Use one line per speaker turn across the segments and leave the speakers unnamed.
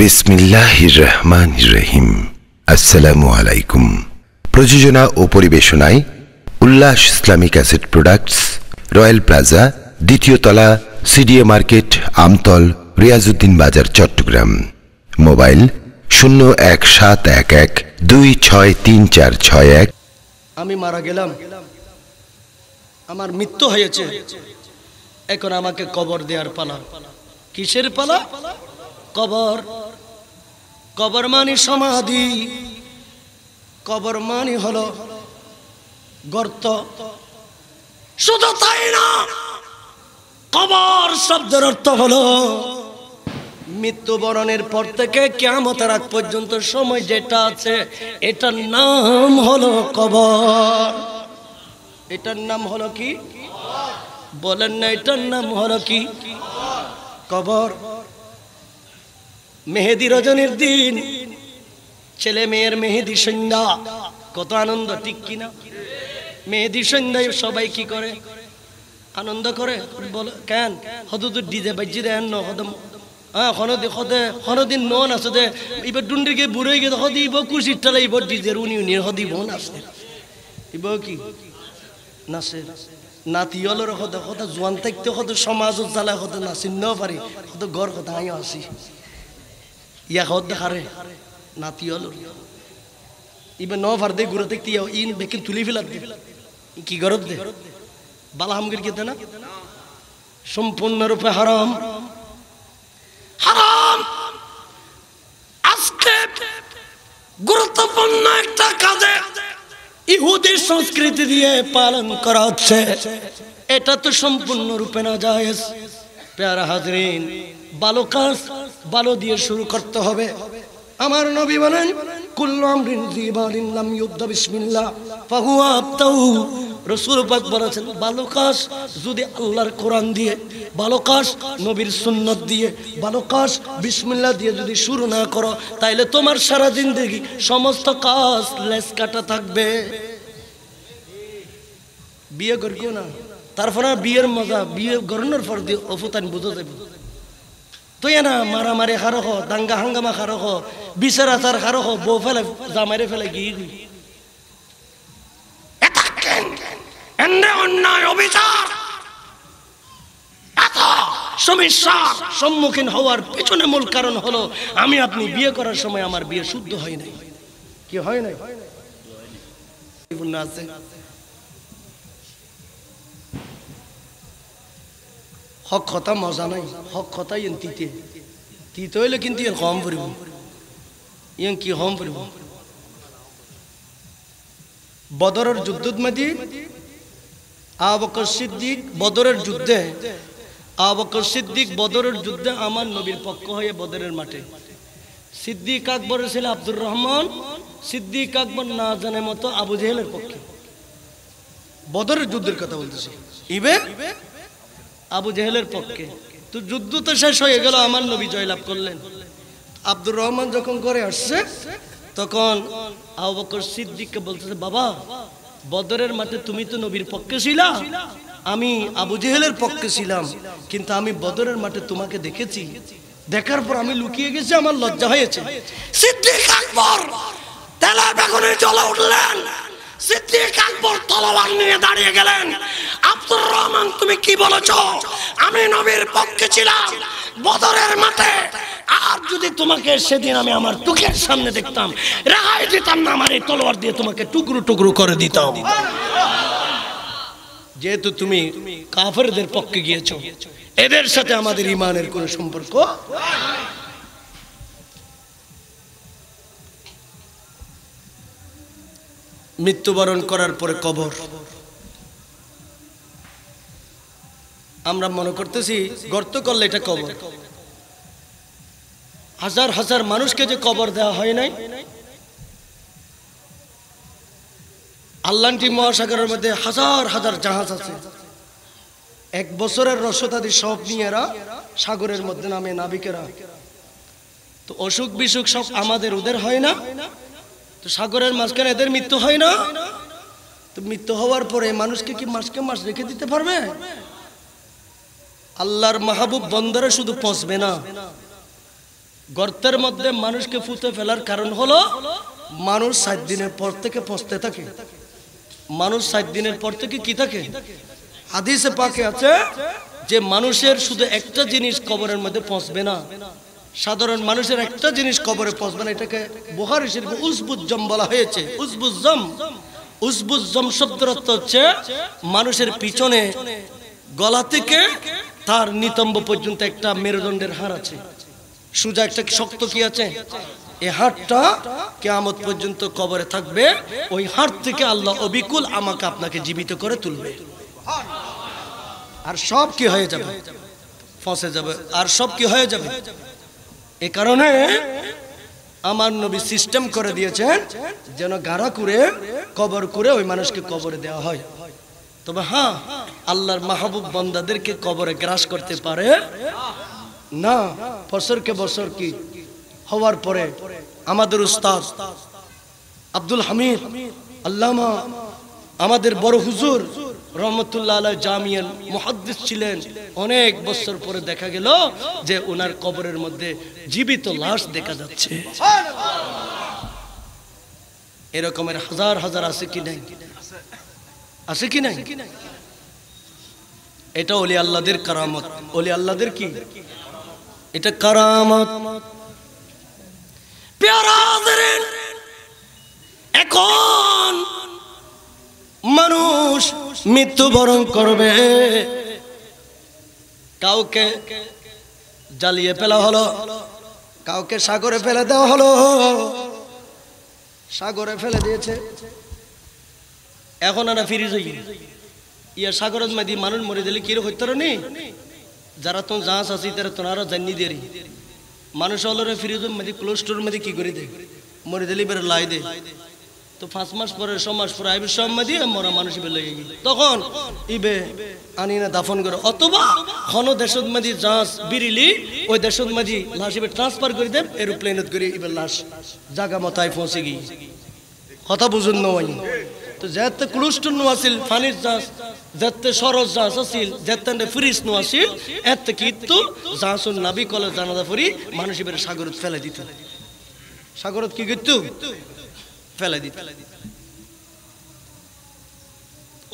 বিসমিল্লাহির রহমান রহিম আসসালামু আলাইকুম। প্রযোজনা ও পরিবেশনায় Ullash Islamic asset products, royal plaza, দ্বিতীয় তলা, সিডিএ মার্কেট, আমতল, রিয়াজউদ্দিন বাজার, চট্টগ্রাম। মোবাইল শূন্য এক সাত এক এক দুই ছয় তিন চার ছয় এক।
আমি মারা গেলাম। আমার মৃত্যু হয়েছে। এখন আমাকে কবর দেওয়ার পালা। কিসের পালা? কবর। কবর মানি সমাধি। কবর মানি হলো গর্ত। শুধু তাই না, কবর শব্দের অর্থ হলো মৃত্যুবরণের পর থেকে কেমতের আগ পর্যন্ত সময় যেটা আছে, এটার নাম হলো কবর। এটার নাম হলো কি? বলেন না, এটার নাম হলো কি? কবর। মেহেদি রজনীর দিন। ছেলে মেয়ের মেহেদি সন্ধ্যা, কত আনন্দ, ঠিক কিনা? মেহেদি সন্ধ্যায় সবাই কি করে? আনন্দ করে? বলে, কেন? তো ডিজে বাজি দেন ন, হদম। হ্যাঁ হনদি হদে হনদিন নন আছে দে। এবার ডুন্ডিকে বুড়ে গিয়ে হদি ইব কুশির টালা ইব ডিজের উনি উনি হদি বোন আছে। ইব কি? নাচে নাতি অলর হতে হতে জোয়ান থাকতে হতে সমাজত জ্বালা হতে নাচিন ন পারি। হতে গড় কথা আইও আসি ইয়া দেখারে নাতি অলর ইবে ন দে ইন বেকিন তুলি দে কি দে বালা হামগির না হারাম হারাম আজকে গুরুত্বপূর্ণ একটা কাজে ইহুদি সংস্কৃতি দিয়ে পালন করা হচ্ছে এটা তো সম্পূর্ণরূপে না যায় পেয়ারা হাজরিন ভালো কাজ ভালো দিয়ে শুরু করতে হবে। আমার নবী বলেন লাম বিসমিল্লাহ। ফাহুয়া রসুল পাক বলেছেন ভালো কাজ যদি আল্লাহর কোরআন দিয়ে ভালো কাজ নবীর সুন্নত দিয়ে ভালো কাজ বিসমিল্লাহ দিয়ে যদি শুরু না করো, তাইলে তোমার সারা জিন্দগি সমস্ত কাজ লেস কাটা থাকবে। বিয়ে করব না। তারপর বিয়ের মজা, বিয়ে গরনের পর দিয়ে অফুতান বুঝো যাবে। তুই না মারামারি খারো হ দাঙ্গা হাঙ্গামা খারো হ বিচার আচার খারো হ বউ ফেলে জামাইরে ফেলে গিয়ে গই অন্যায় অবিচার এত সমস্যার সম্মুখীন হওয়ার পেছনে মূল কারণ হলো আমি আপনি বিয়ে করার সময় আমার বিয়ে শুদ্ধ হয় নাই। কি হয় নাই? আছে? হক কথা মজা নাই, হক কথা ইন তিতে। তিতে হইলে কিন্তু ইন কম পড়িব। ইন কি হম পড়িব? বদরের যুদ্ধত মাদি আবকর সিদ্দিক বদরের যুদ্ধে আবকর সিদ্দিক বদরের যুদ্ধে আমার নবীর পক্ষ হয়ে বদরের মাঠে। সিদ্দিক আকবর ছিল আব্দুর রহমান, সিদ্দিক আকবর না জানে মতো আবু জেহেলের পক্ষে। বদরের যুদ্ধের কথা বলতেছি। ইবে? আবু জেহেলের পক্ষে। তো যুদ্ধ তো শেষ হয়ে গেল, আমার নবী জয়লাভ করলেন। আব্দুর রহমান যখন করে আসছে, তখন আবু বকর সিদ্দিককে বলতেছে, বাবা, বদরের মাঠে তুমি তো নবীর পক্ষে ছিলা। আমি আবু জেহেলের পক্ষে ছিলাম, কিন্তু আমি বদরের মাঠে তোমাকে দেখেছি। দেখার পর আমি লুকিয়ে গেছি, আমার লজ্জা হয়েছে। সিদ্দিক আকবর তেলা বেগুনের জ্বলে উঠলেন। নিয়ে দাঁড়িয়ে গেলেন। রহমান, তুমি কি আমি পক্ষে আর যদি তোমাকে সেদিন আমি আমার সামনে দেখতাম, রেহাই দিতাম না, আমার এই তলোয়ার দিয়ে তোমাকে টুকরো টুকরো করে দিতাম। যেহেতু তুমি কাফেরদের পক্ষে গিয়েছো, এদের সাথে আমাদের ইমানের কোনো সম্পর্ক মৃত্যুবরণ করার পরে কবর। আমরা মনে করতেছি, গর্ত করলে এটা কবর। হাজার হাজার মানুষকে যে কবর দেওয়া হয় নাই, আল্লান্টি মহাসাগরের মধ্যে হাজার হাজার জাহাজ আছে। এক বছরের রসদাদি সব নিয়েরা সাগরের মধ্যে নামে নাবিকেরা। তো অসুখ বিসুখ সব আমাদের, ওদের হয় না? তো সাগরের মাঝখানে এদের মৃত্যু হয় না? তো মৃত্যু হওয়ার পরে মানুষকে কি মাসকে মাস রেখে দিতে পারবে? আল্লাহর মাহবুব বন্দরে শুধু পৌঁছবে না। গর্তের মধ্যে মানুষকে ফুতে ফেলার কারণ হলো, মানুষ সাত দিনের পর থেকে পচতে থাকে। মানুষ সাত দিনের পর থেকে কি থাকে? হাদিসে পাকে আছে যে মানুষের শুধু একটা জিনিস কবরের মধ্যে পৌঁছবে না। সাধারণ মানুষের একটা জিনিস কবরে পৌঁছবে না, এটাকে বুহারি শরীফে উসবুজ্জম বলা হয়েছে। উসবুজ্জম উসবুজ্জম শব্দের হচ্ছে মানুষের পিছনে, গলা থেকে তার নিতম্ব পর্যন্ত একটা মেরুদণ্ডের হাড় আছে। সুজা একটা শক্ত কি আছে? এই হাড়টা কেয়ামত পর্যন্ত কবরে থাকবে, ওই হাড় থেকে আল্লাহ অবিকুল আমাকে আপনাকে জীবিত করে তুলবে। আর সব কি হয়ে যাবে? ফসে যাবে। আর সব কি হয়ে যাবে? এ কারণে আমার নবী সিস্টেম করে দিয়েছেন যেন গাড়া করে, কবর করে ওই মানুষকে কবরে দেওয়া হয়। তবে হ্যাঁ আল্লাহর মাহবুব বন্দাদেরকে কবরে গ্রাস করতে পারে। না, বছরকে বছর কি হওয়ার পরে আমাদের উস্তাদ আব্দুল হামিদ আল্লামা, আমাদের বড় হুজুর অনেক বছর পরে দেখা গেল কবরের মধ্যে কি নাই? এটা অলি আল্লাহদের কারামত। কি? এটা এখন মানুষ মৃত্যুবরণ করবে। কাউকে জ্বালিয়ে ফেলা হলো, কাউকে সাগরে ফেলে দেওয়া হলো। সাগরে ফেলে দিয়েছে। এখন আনা ফিরে যাই। ইয়া সাগরের মাদি মানুষ মরে দিলে কিরো হইতে নি? যারা তো জাহাজ আছে, তারা তোনারা জানি দেরি। মানুষ হলরে ফিরিজের মধ্যে ক্লোজ স্টোর মধ্যে কি করে দেয় মরে দিলে বের লাই দে। তো পাঁচ মাস পরে, ছ মাস পরে আইবে সব মাদি মরা মানুষ ইবে লেগে গিয়ে তখন ইবে আনি না দাফন করে, অথবা খন দেশত মাদি জাহাজ বিরিলি, ওই দেশত মাদি লাশ ইবে ট্রান্সফার করে দেব এরোপ্লেনত করে ইবে লাশ জাগা মতায় পৌঁছে গিয়ে। কথা বুঝুন নয় তো যেতে ক্লুস্টন নো আছিল ফানির জাহাজ যেতে সরজ জাহাজ আছিল যেতে ফ্রিজ নো আছিল এত কিন্তু জাহাজুন নাবি কলে জানাদা ফুরি মানুষ এবার সাগরত ফেলে দিত। সাগরত কি করতো? ফেলে দিত।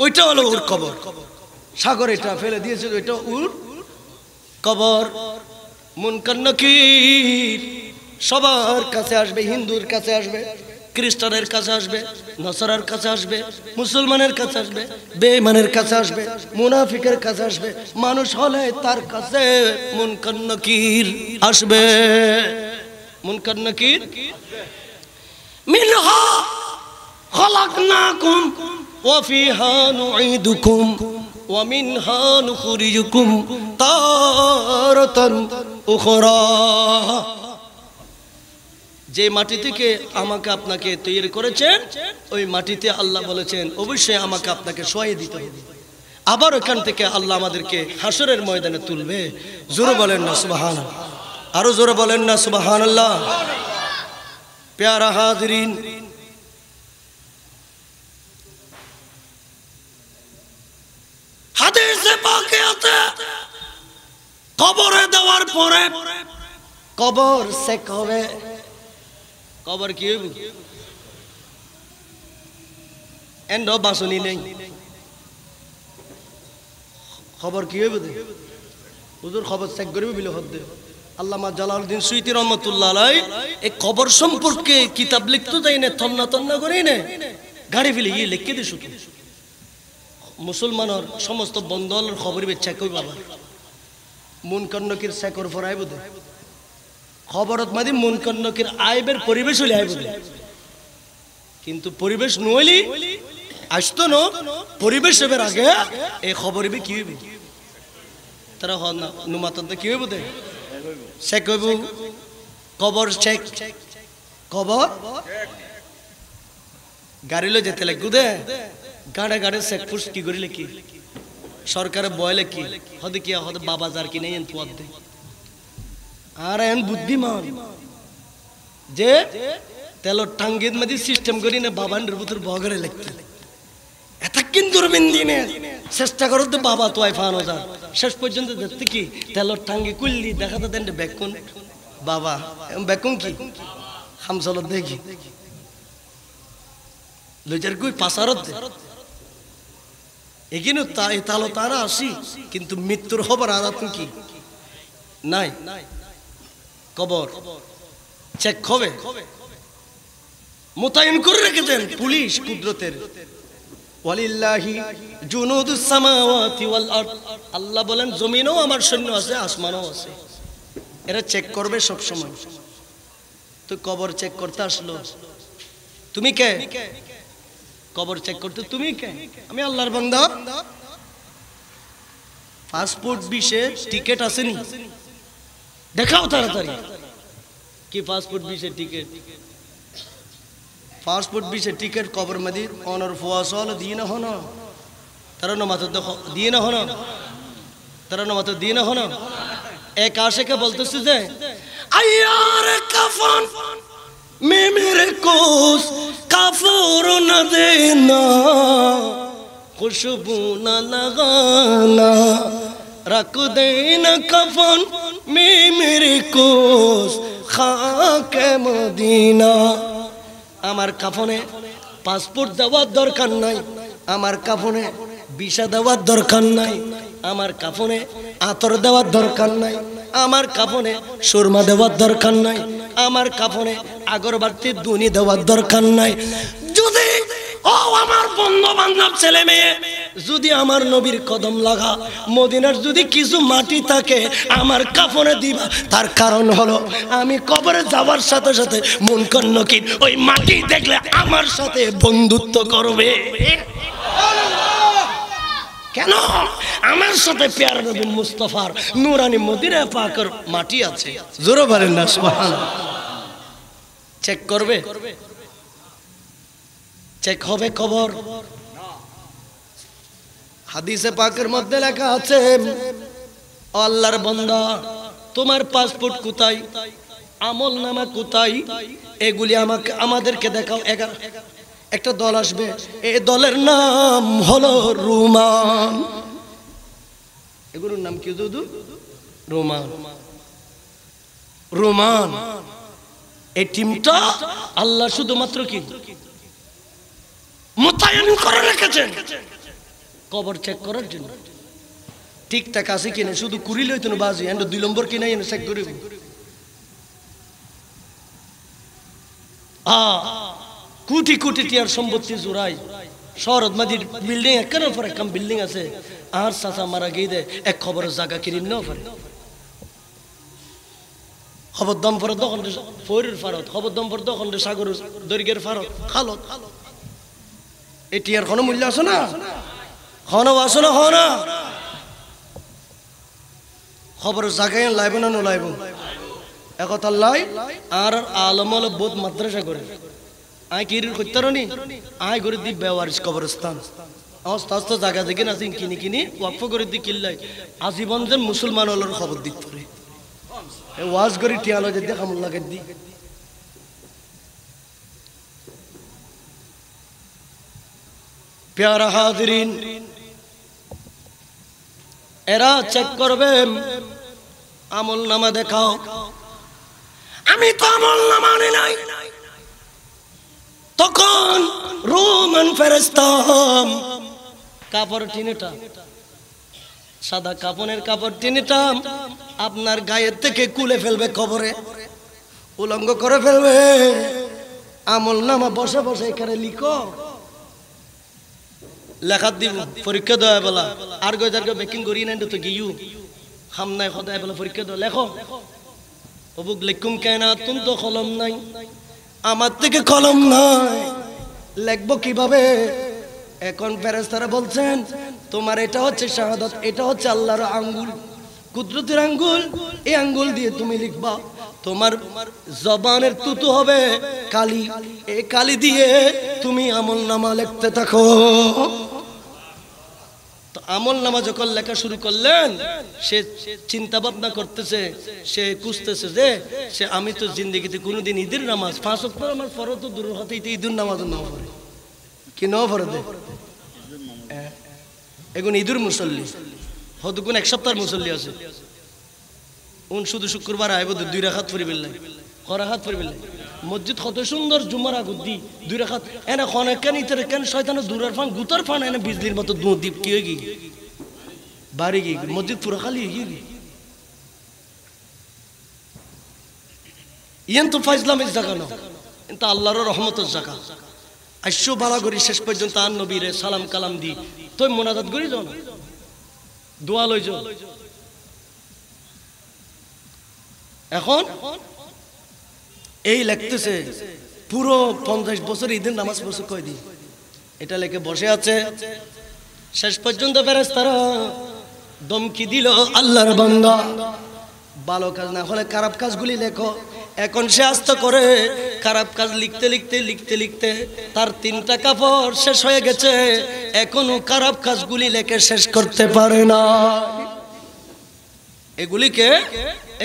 ওইটা হলো ওর কবর। সাগর এটা ফেলে দিয়েছে ওইটা ওর কবর। মুনকার নকির সবার কাছে আসবে, হিন্দুর কাছে আসবে, খ্রিস্টানের কাছে আসবে, নসরার কাছে আসবে, মুসলমানের কাছে আসবে বেমানের কাছে আসবে, মুনাফিকের কাছে আসবে, মানুষ হলে তার কাছে মুনকার নকির আসবে। মুনকার নকির ওয়া যে মাটি থেকে আমাকে আপনাকে তৈরি করেছেন ওই মাটিতে আল্লাহ বলেছেন, অবশ্যই আমাকে আপনাকে সহায় দিতে হবে। আবার ওখান থেকে আল্লাহ আমাদেরকে হাসরের ময়দানে তুলবে। জোরে বলেন না সুবাহান আরও জোরে বলেন না সুবাহান আল্লাহ প্যারা হাজরিন। হাদিসে পাকে আছে। কবরে দেওয়ার পরে কবর সেক হবে। কবর কি এন্ড বাসনি নেই। খবর কি হইব হুজুর খবর চেক করিব বিলে হদ্দে আল্লামা জালালউদ্দিন সুইতি রহমতুল্লাহ আলাই এই খবর সম্পর্কে কিতাব লিখতে যাই না তন্না তন্না করি না। গাড়ি ফেলে গিয়ে লিখকে দিস মুসলমানের সমস্ত বন্দলের খবর চেক কই বাবা? মুন কন্নকির চেকর ফরাইব দে। খবরত মাদি মন কন্নকের আইবের পরিবেশ হলে আইব কিন্তু পরিবেশ নইলি, আসতো ন, পরিবেশ এবার আগে এই খবর কি হইবে? তারা হন না নুমাতন কি হইব দে? হইব কবর চেক কবর? গাড়ি যেতে দে। গাড়ে গাড়ে চেক পোস্ট কি করিলে কি? সরকারে বয়লে কি? হদে কি, হদে বাবা যার কি নেই পদ দে। আর এন বুদ্ধিমান। যে তেলর টাঙ্গিত মাদি সিস্টেম করি না বাবান্ডের ভিতর বগরে লিখতে চেষ্টা করো তো বাবা তো আইফানো যা শেষ পর্যন্ত দেখতে কি? তেলর টাঙ্গি কুললি দেন ব্যাগ কোন বাবা বেকুম কি? হামসলত দেখি পাসারত তালো তারা আসি, কিন্তু মৃত্যুর খবর আর তুমি কি? নাই। কবর। চেক হবে? মোতায়েন করে রেখেছেন পুলিশ কুদরতের। ওয়ালিল্লাহি জুনুদুস সামাওয়াতি ওয়াল আরদ। আল্লাহ বলেন, জমিনও আমার সৈন্য আছে, আসমানও আছে। এরা চেক করবে সব সময় তো কবর চেক করতে আসলো। তুমি কে? কবর চেক করতে, তুমি কে? আমি আল্লাহর বান্দা। পাসপোর্ট বিশে টিকিট আসেনি। দেখাও তাড়াতাড়ি। কি পাসপোর্ট বিশে টিকিট ಪಾಸ್ಪೋರ್ಟ್ ಬೀಸೆ ಟಿಕೆಟ್ ಕಬರ್ ಮದಿ ಅವನವ್ರ ಫುವಾಸೋಲ ದೀನ ಹೋನ ತರನ ಮಾತದ್ದು ದೀನ ಹೋನ ತರನ ಮಾತು ದೀನ ಹೋನ এ কাশেকে বলতেছে যে আয়ার কাফন মে কোস, কাফর না দে না খুশবু না লাগানা, রাখ দে না কাফন মে মেরে কোস, খাকে মদিনা। আমার কাফনে পাসপোর্ট দেওয়ার দরকার নাই, আমার কাফনে বিষা দেওয়ার দরকার নাই, আমার কাফনে আতর দেওয়ার দরকার নাই, আমার কাফনে সুরমা দেওয়ার দরকার নাই, আমার কাফনে আগরবাতি দুনি দেওয়ার দরকার নাই। যদি ও আমার বন্ধু বান্ধব ছেলে মেয়ে যদি আমার নবীর কদম লাগা, মদিনার যদি কিছু মাটি থাকে, আমার কাফনে দিবা। তার কারণ হলো, আমি কবরে যাওয়ার সাথে সাথে মন কন্যকিন ওই মাটি দেখলে আমার সাথে বন্ধুত্ব করবে। কেন? আমার সাথে পেয়ার নবী মুস্তফার নুরানি মদিনা পাকের মাটি আছে। জোরে বলেন না চেক করবে? চেক হবে খবর হাদিসে পাকের মধ্যে লেখা আছে আল্লাহর বন্দা, তোমার পাসপোর্ট কোথায়? আমল নামা কোথায়? এগুলি আমাকে, আমাদেরকে দেখাও, এগারো একটা দল আসবে এই দলের নাম হলো রুমান। এগুলোর নাম কি দুদু রোমান। রোমান। এই টিমটা আল্লাহ শুধুমাত্র কি? মোতায়েন করে রেখেছেন। কবর চেক করার জন্য। ঠিকঠাক আছে কিনা শুধু কুড়ি লইতো না বাজি, এন্ড দুই নম্বর কিনা এনে চেক করিব। কোটি কোটি টিয়ার সম্পত্তি জোড়াই। শহরত মাদির বিল্ডিং একখানের পর একখান বিল্ডিং আছে। আর চাচা মারা গিয়ে দেয় এক খবরের জায়গা কিনিন নেওয়া পারে খবর দম পরে দখন ফৈরের ফারত খবর দম পরে দখন সাগর দৈর্ঘ্যের ফারত, খালত। এটি আর কোনো মূল্য আছে না? হন আছে না হন খবর জাগাই লাইব না লাইব একথা লাই, আর আলমল বোধ মাদ্রাসা করে। আয় কিরির করতারনি আয় করে দি বেওয়ারিস কবরস্থান। আস্তে আস্তে জায়গা দেখে না কিনি কিনি, ওয়াকফ করে দি কিল্লাই। আজীবন যেন মুসলমান হলোর খবর দিত পারে ওয়াজ করে টিয়ালো যে দেখা মুল্লা দি। প্যারা হাজরিন এরা চেক করবেন আমল নামা দেখাও। আমি তো আমল নামা নাই। তখন রোমান ফেরেস্তাম কাপড় টিনেটা, সাদা কাপড়ের কাপড় টিনেটা আপনার গায়ের থেকে কুলে ফেলবে কবরে, উলঙ্গ করে ফেলবে। আমল নামা বসে বসে এখানে লিখো। লেখা দিব, পরীক্ষা দেওয়া বেলা। আর গই যার বেকিং করি নাই তো গিয়ু। খাম নাই, সদায় বেলা পরীক্ষা দেওয়া লেখো। অবুক লেখুম কেনা তুম তো কলম নাই। আমার থেকে কলম নাই। লেখবো কীভাবে? এখন ফেরেস্তারা বলছেন, তোমার এটা হচ্ছে শাহাদত, এটা হচ্ছে আল্লাহর আঙ্গুল। কুদরতের আঙ্গুল, এই আঙ্গুল দিয়ে তুমি লিখবা। তোমার জবানের তুতু হবে কালি। এই কালি দিয়ে তুমি আমল নামা লিখতে থাকো। আমল নামা যখন লেখা শুরু করলেন, সে চিন্তা ভাবনা করতেছে, সে খুঁজতেছে যে, সে আমি তো জিন্দগিতে কোনোদিন ঈদের নামাজ, পাঁচ অক্টর আমার পরও তো দূর হতে ঈদের নামাজ না পড়ে। কি ন দে এখন ঈদুর মুসল্লি। হয়তো কোন এক সপ্তাহের মুসল্লি আছে। উন শুধু শুক্রবার আইব দুই রাখাত পরি বেললাই করাখাত পরি বেললাই মসজিদ কত সুন্দর, জুমার আগুদ দি, দুই রাখাত। এনে খনে কেন ইতরে কেন শয়তানে দূরের ফান, গুতর ফান, এনে বিজলির মতো দু দ্বীপ কি হয়ে গি বাড়ি গি মসজিদ পুরা খালি হয়ে গি ইয়েন তো ফাইজলামের জায়গা না। কিন্তু আল্লাহর রহমতের জায়গা আইসো বালা করি, শেষ পর্যন্ত আর নবীরে সালাম কালাম দি। তুই মোনাজাত করি যাও না। দোয়া লই যাও। এখন এই লাগতেছে পুরো পঞ্চাশ বছর ঈদের নামাজ পড়ছে কয়দিন? এটা লেখে বসে আছে, শেষ পর্যন্ত ফেরেস তারা দমকি দিল, আল্লাহর বান্দা, ভালো কাজ না হলে খারাপ কাজগুলি লেখো। এখন সে আস্ত করে, খারাপ কাজ লিখতে লিখতে লিখতে লিখতে তার তিনটা কাপড় শেষ হয়ে গেছে, এখনও খারাপ কাজগুলি লেখে শেষ করতে পারে না। এগুলিকে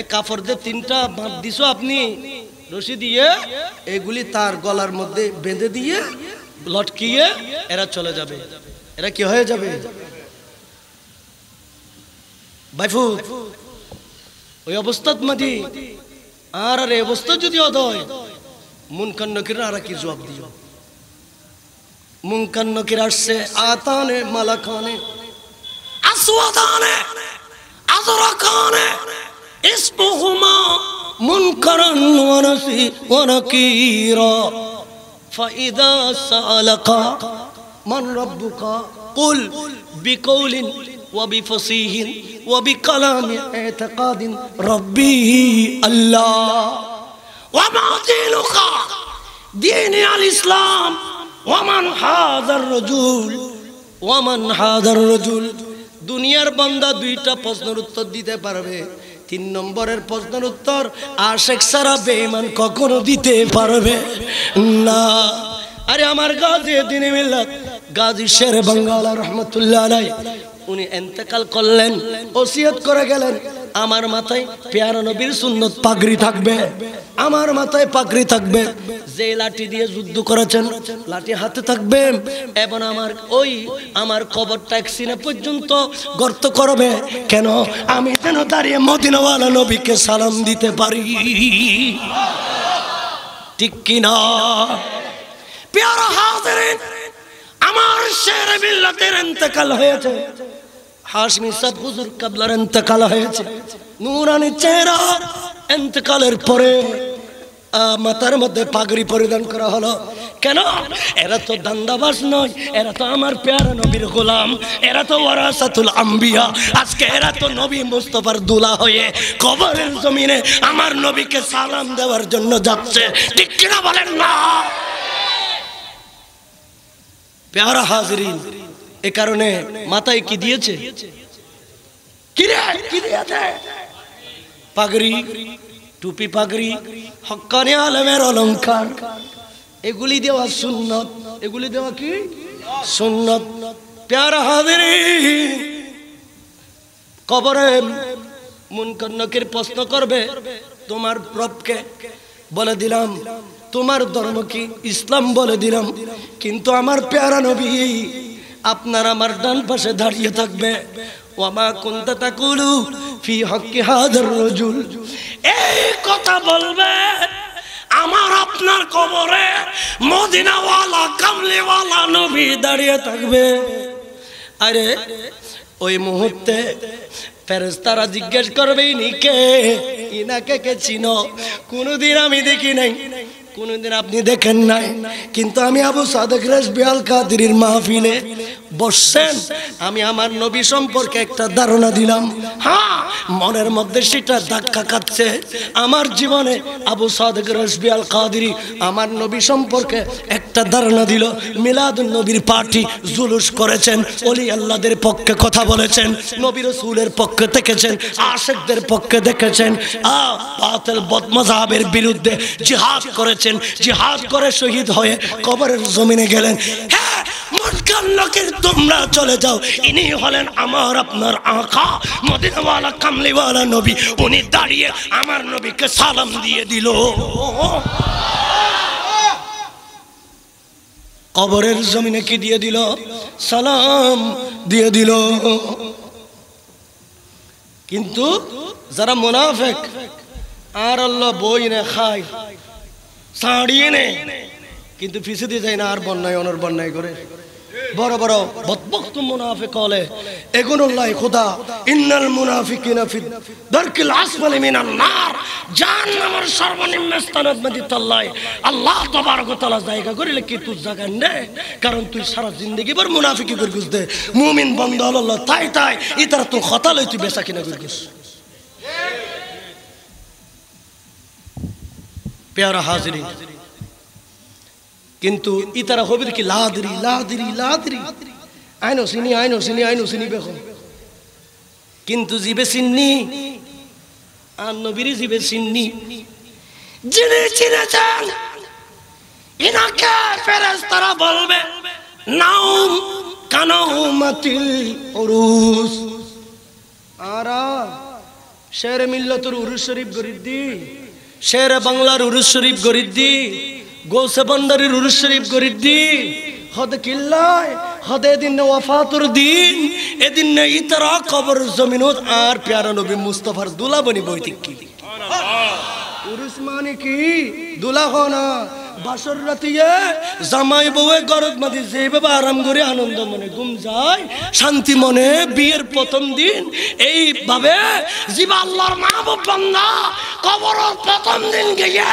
এই কাপড় দিয়ে তিনটা বাঁধ দিছো আপনি রশি দিয়ে এগুলি তার গলার মধ্যে বেঁধে দিয়ে লটকিয়ে এরা চলে যাবে। এরা কি হয়ে যাবে? ওই অবস্থাত আর আর অবস্থা যদি মুনকান আর কি জবাব দিও মুনকান নকির আসছে আতানে মালাখানে আসওয়াদানে আজরাখানে ইসমুহুমা منكرا ونسي ونكيرا فإذا سألك من ربك قل بقول وبفصيح وبكلام اعتقاد ربي الله وما دينك دين الإسلام ومن هذا الرجل ومن هذا الرجل দুনিয়ার বান্দা দুইটা প্রশ্নের উত্তর দিতে পারবে তিন নম্বরের প্রশ্নের উত্তর, আশেক সারা বেঈমান কখনো দিতে পারবে না। আরে আমার গাজী দিনে মিল্লাত গাজী শের বাঙ্গালা রহমতুল্লাহ উনি এন্তেকাল করলেন, ওসিয়ত করে গেলেন। আমার মাথায় পেয়ারা নবীর সুন্নত পাগড়ি থাকবে। আমার মাথায় পাগড়ি থাকবে। যে লাঠি দিয়ে যুদ্ধ করেছেন, লাঠি হাতে থাকবে। এবং আমার ওই আমার কবরটা এক পর্যন্ত গর্ত করবে। কেন? আমি যেন দাঁড়িয়ে মদিনাওয়ালা নবীকে সালাম দিতে পারি। ঠিক কিনা? পেয়ারা হাজারেন, আমার শের মিল্লাতের ইন্তেকাল হয়েছে। হাশমি সাদ হুজুর কাবলার ইন্তেকাল হয়েছে। নুরানি চেহারা ইন্তেকালের পরে মাথার মধ্যে পাগড়ি পরিধান করা হলো। কেন? এরা তো দান্দাবাস নয়, এরা তো আমার পেয়ারা নবীর গোলাম, এরা তো ওয়ারাসাতুল আম্বিয়া। আজকে এরা তো নবী মুস্তফার দুলা হয়ে কবরের জমিনে আমার নবীকে সালাম দেওয়ার জন্য যাচ্ছে। ঠিক কিনা বলেন না? পেয়ারা হাজরিন এ কারণে মাথায় কি দিয়েছে? পাগড়ি টুপি পাগড়ি আলমের অলংকার। এগুলি দেওয়া সুন্নত। এগুলি দেওয়া কি? সুন্নত। হাজরিন কবরে মুনকন্নকের প্রশ্ন করবে, তোমার প্রভকে বলে দিলাম, তোমার ধর্ম কি? ইসলাম বলে দিলাম, কিন্তু আমার প্যারা নবী আপনার আমার ডান পাশে দাঁড়িয়ে থাকবে। ওয়ামা কুনতা তাকুলু ফি হক্কি হাজার রজুল। এই কথা বলবে আমার আপনার কবরে মদিনাওয়ালা, কামলিওয়ালা নবী দাঁড়িয়ে থাকবে। আরে, ওই মুহূর্তে ফেরেস্তারা জিজ্ঞেস করবে, ইনি কে? ইনাকে কে চিনো? কোনোদিন আমি দেখি নাই। কোনোদিন আপনি দেখেন নাই। কিন্তু আমি আবু সাদেক রাজ বিয়াল কাদির মাহফিলে বসছেন। আমি আমার নবী সম্পর্কে একটা ধারণা দিলাম। হ্যাঁ মনের মধ্যে সেটা ধাক্কা কাটছে আমার জীবনে আবু সাদেক রেস বিয়াল কাদিরি আমার নবী সম্পর্কে একটা ধারণা দিল। মিলাদুল নবীর পার্টি জুলুস করেছেন অলি আল্লাদের পক্ষে কথা বলেছেন নবীর রসুলের পক্ষে দেখেছেন, আশেকদের পক্ষে দেখেছেন। আ, বাতিল বদমজাহাবের বিরুদ্ধে জিহাদ করেছেন। জিহাদ করে শহীদ হয়ে কবরের জমিনে গেলেন। হ্যাঁ মুনকার লোকের তোমরা চলে যাও? ইনি হলেন আমার আপনার আঁখা মদিনাওয়ালা, কামলিওয়ালা নবী। উনি দাঁড়িয়ে আমার নবীকে সালাম দিয়ে দিল। কবরের জমিনে কি দিয়ে দিল? সালাম দিয়ে দিল। কিন্তু যারা মুনাফেক, আর আল্লাহ বই না, খায় ছাড়িয়ে নে কিন্তু পিছে দিয়ে যায় না, আর বন্যায় অনর বন্যায় করে। বড় বড় বদবক্ত মুনাফিক হলে এগুনুল্লাহ খোদা, ইন্নাল মুনাফিকিনা ফি দারকিল আসফালি মিনান নার, জাহান্নামের সর্বনিম্ন স্থানত মধ্যে তল্লাই আল্লাহ তাবারক ওয়া তাআলা জায়গা করিলে কি তুই জায়গা নে কারণ তুই সারা জিন্দগি ভর মুনাফিকি করে গুছ দে। মুমিন বন্ধ আল্লাহ, তাই তাই, ইতার তো খতা লই তুই বেচা কিনা করে গুছ পেয়ারা হাজিরি কিন্তু ইতারা হবে কি, লাদরি লাদরি লাদরি। আইনো চিনি আইনো চিনি আইনো চিনি বেখন কিন্তু জিবে চিন্নি, আর নবীর জিবে চিন্নি। যিনি চিনেছেন, ইনাকে ফেরেস তারা বলবে, নাউম কানাউমাতিল উরুস। আরা শের মিল্লতুর উরুস শরীফ গরিদ্দি, শের বাংলার উরুস শরীফ গরিদ্দি গৌসে বন্দরের উরুস শরীফ গরিদ্দি হদ কিল্লায় হদ এদিন ওয়াফাতুর দিন এদিন ইতরা কবর জমিনত আর প্যারা নবী মুস্তফার দুলা বনি বৈতিক কি উরুস মানে কি? হনা বাসর রাতিয়ে জামাই বউয়ে গরদ মাদি যেভাবে আরাম করে আনন্দ মনে ঘুম যায়, শান্তি মনে বিয়ের প্রথম দিন। এইভাবে জীবা আল্লাহর মাহবুব বান্দা কবরের প্রথম দিন গিয়ে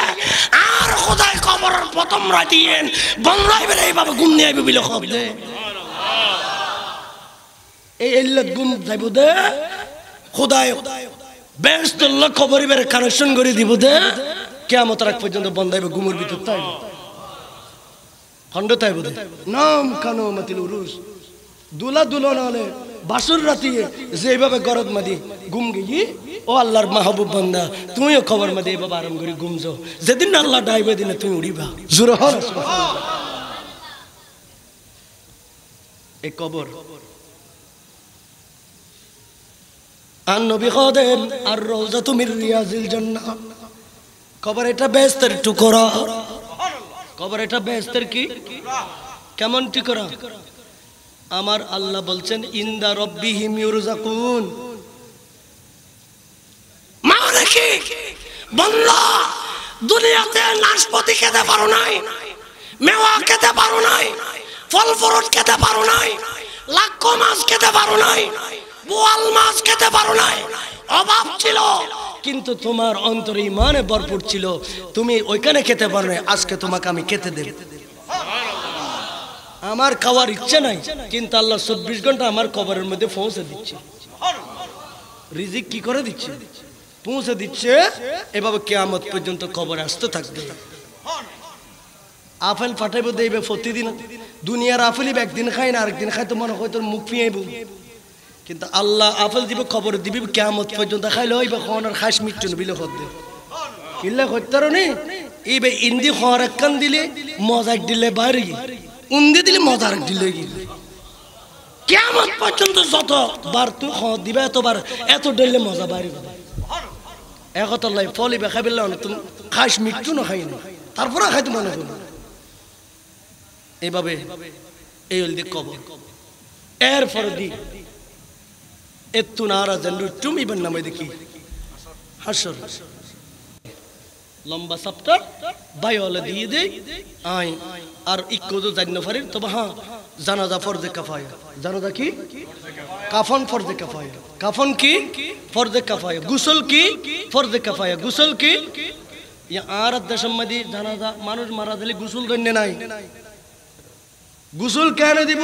আর খোদায় কবরের প্রথম রাতিয়েন বন্ধাই বেড়ে এইভাবে ঘুম নিয়ে আইবে বিলে খব দে। এই এল্লত ঘুম যাইব দে। খোদায় বেস্তল্লা খবর এবারে কানেকশন করে দিব দে। কেমন রাখ পর্যন্ত বন্ধাইব ঘুমুর ভিতর তাই খণ্ড তাই বোধ নাম কানো মাতিল উরুস দুলা দুলো নালে বাসুর রাতি যেভাবে গরদ মাদি ঘুম গিয়ে ও আল্লাহর মাহবুব বান্দা, তুমিও খবর মাদি এভাবে আরাম করে ঘুমছো যেদিন আল্লাহ ডাইবে দিলে তুমি উড়িবা। জোর হর এই কবর। আর নবী কদেন, আর রোজা তুমি রিয়াজিল জান্নাহ কবর এটা বেস্তের টুকরা। কবর এটা বেস্তের কি? কেমন টুকরা? আমার আল্লাহ বলছেন, ইন্দা রব্বিহিম ইউরজাকুন মানে কি? দুনিয়াতে নাশপাতি খেতে পারো নাই, মেওয়া খেতে পারো নাই, ফল ফরট খেতে পারো নাই লাক্ষ মাছ খেতে পারো নাই, বোয়াল মাছ খেতে পারো নাই, অভাব ছিল। কিন্তু তোমার অন্তরে ইমানে ভরপুর ছিল। তুমি ওইখানে খেতে পারো না আজকে তোমাকে আমি খেতে দেব। আমার খাওয়ার ইচ্ছে নাই, কিন্তু আল্লাহ চব্বিশ ঘণ্টা আমার কবরের মধ্যে পৌঁছে দিচ্ছে। রিজিক কি করে দিচ্ছে? পৌঁছে দিচ্ছে, এভাবে কেয়ামত পর্যন্ত খবর আসতে থাকবে। আপেল ফাটাইব দেবে প্রতিদিন। দুনিয়ার আপেলই একদিন খাই না, আরেকদিন খাই তো মনে হয় তোর মুখ ফিয়াইব। কিন্তু আল্লাহ আপেল দিবে খবর দিবি কেমত পর্যন্ত খাইলে ওই বা খাওয়ানোর খাস মৃত্যু নবিলে খদ্দে। কিনলে হত্যার নি? এই বে ইন্দি খাওয়ার একখান দিলে মজাক দিলে বাইরে গি উন্দি দিলে মজার দিলে গি কেমন পর্যন্ত যত বার তুই খাওয়া দিবে, এতবার, এত ডেলে মজা বাইরে গেবে একতাল্লাই ফল ইবে খাই পেলে তুমি খাস মৃত্যু না খাই না তারপরে খাইতে মনে করো এই এরপরে দি এত্তু নারা জেন্ডু তুমি ইবেন নামে দেখি। হাসর। লম্বা সাপ্টার বায়োলে দিয়ে দে। আই আর ইকো তো জানি না পারি তবে হ্যাঁ জানাজা ফরজে কাফায়া। জানাজা কি? কাফন ফরজে কাফায়া। কাফন কি? ফরজে কাফায়া। গুসল কি? ফরজে কাফায়া। গুসল কি? আর দেশের মধ্যে জানাজা মানুষ মারা দিলে গুসল দন্য নাই। গুসল কেন দিব?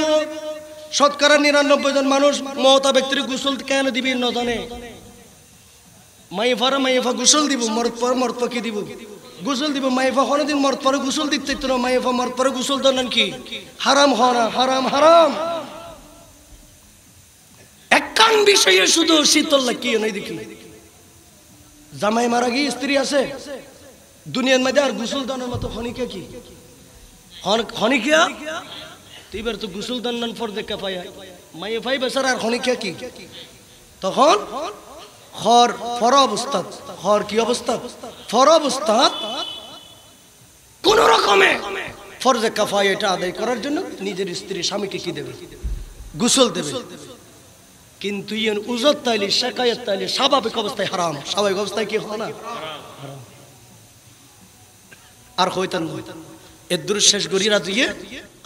শতকরা নিরানব্বই জন মানুষ মমতা ব্যক্তির গুসল কেন দিবি ন জানে মাইফার মাইফা গুসল দিব মরত পর মরত কি দিব? গুসল দিব, মাইফা কোনদিন মরত পরে গুসল দিতে তো মাইফা মরত পরে গুসল দন কি হারাম হরা হারাম হারাম। একখান বিষয়ে শুধু শীতল কি নাই দেখি। জামাই মারা গিয়ে স্ত্রী আছে। দুনিয়ার মধ্যে আর গুসল দানের মতো খনিকা কি? খনিকা এবার তো গুসল দান্নান ফর দেখা পাই মাইয়ে ভাই বেসার আর খনিকা কি? তখন খর, ফর অবস্থা খর কি অবস্থা ফর অবস্থা কোন রকমে ফরজে কাফাই এটা আদায় করার জন্য নিজের স্ত্রী স্বামীকে কি দেবে? গুসল দেবে। কিন্তু ইয়েন উজত তাইলে শেখায়ত তাইলে স্বাভাবিক অবস্থায় হারাম। স্বাভাবিক অবস্থায় কি হয় না। আর হইতান এদুর শেষ গরিরা দিয়ে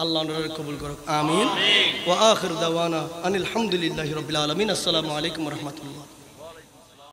আল্লাহ নরের কবুল করুক। আমিন। ও আখির দাওয়ানা আনিল হামদুলিল্লাহ আলামিন। আসসালামু আলাইকুম রাহমাতুল্লাহ।